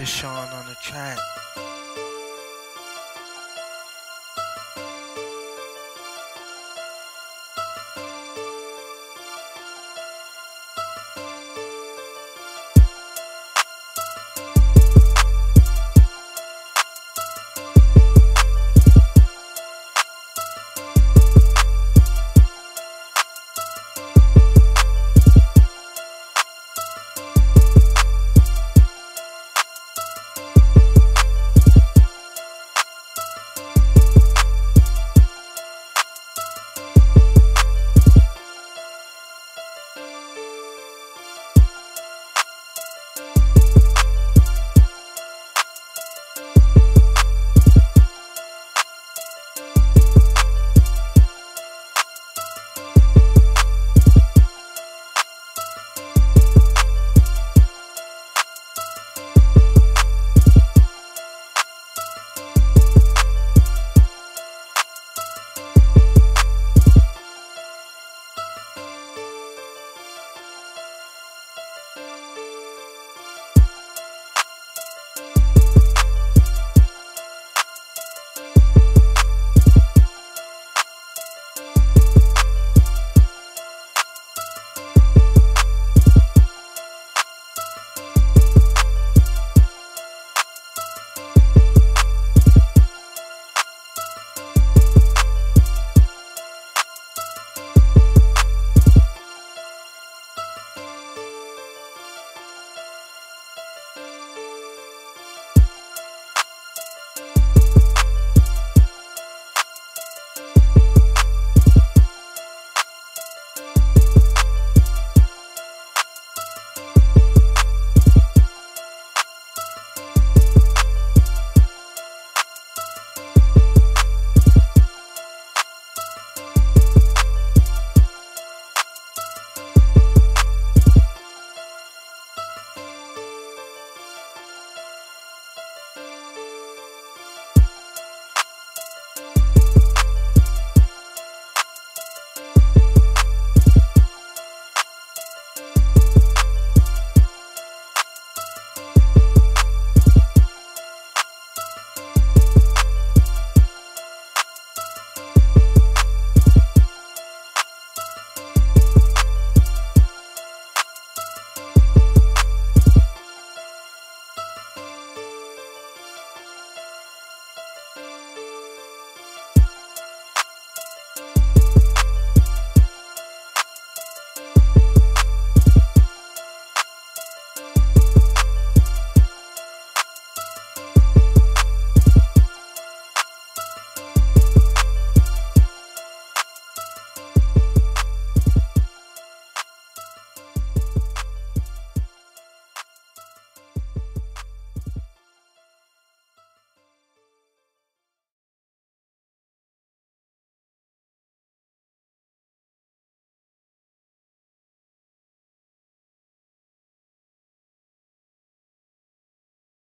Deshaun on the track.